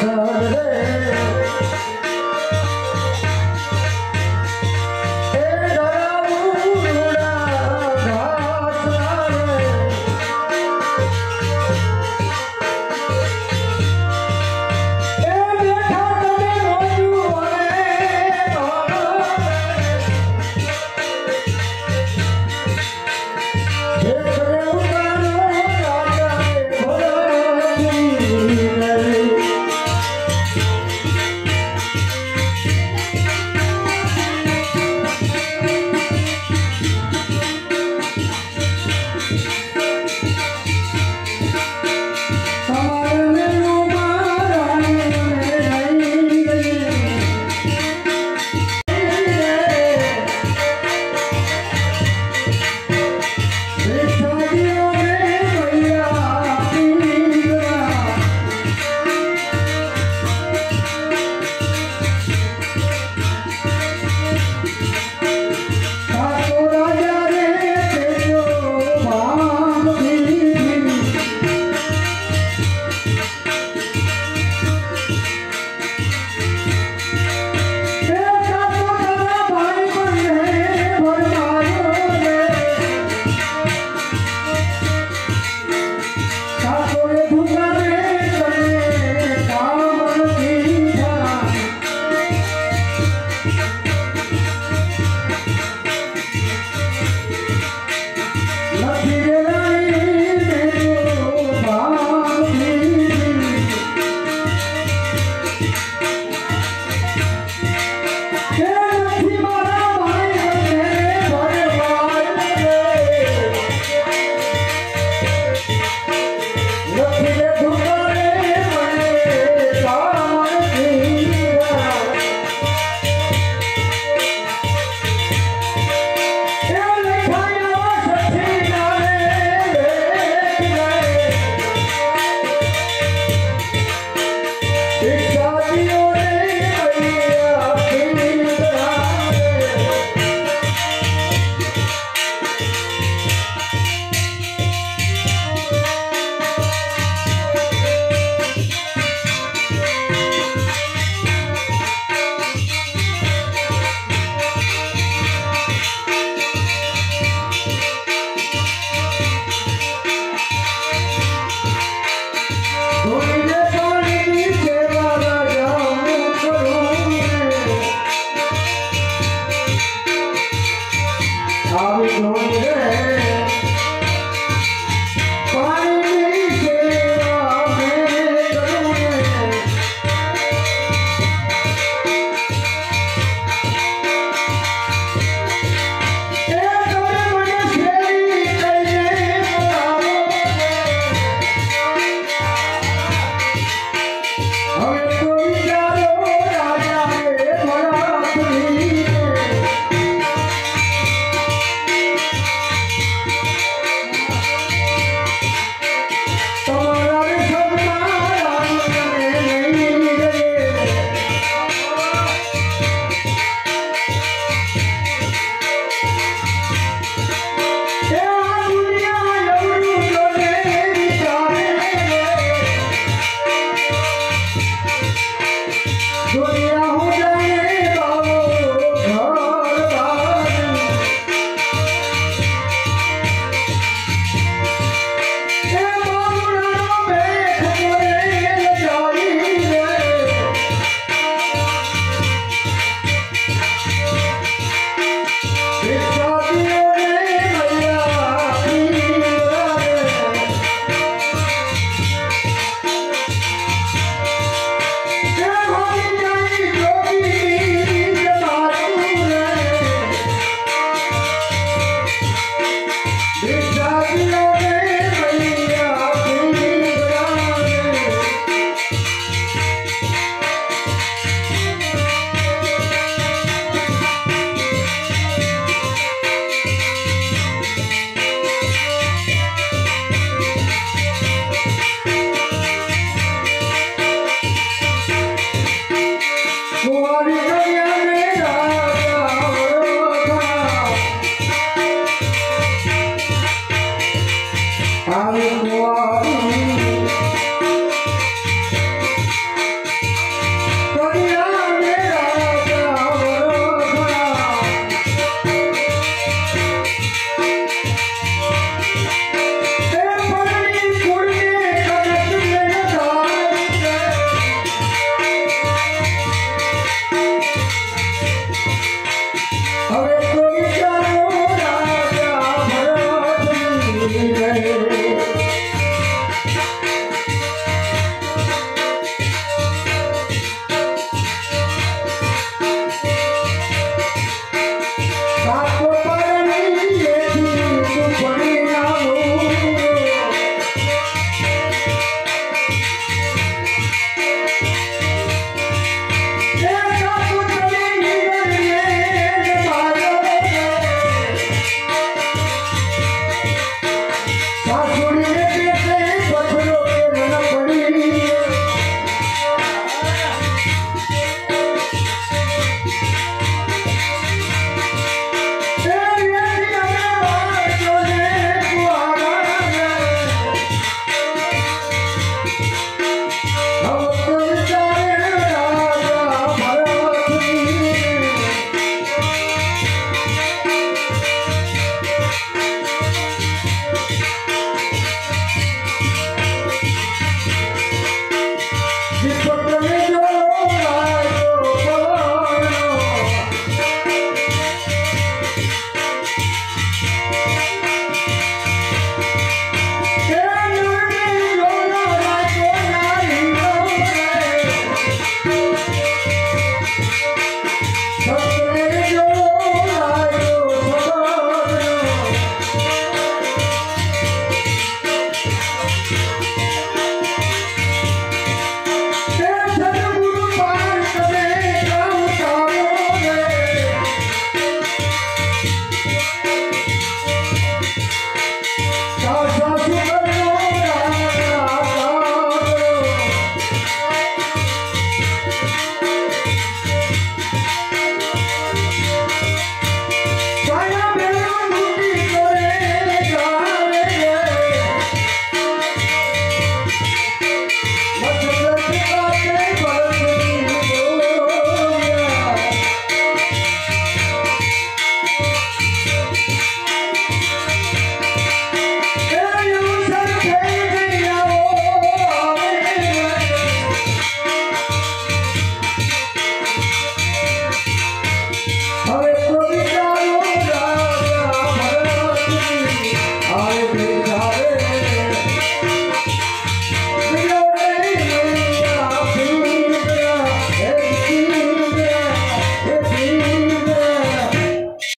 So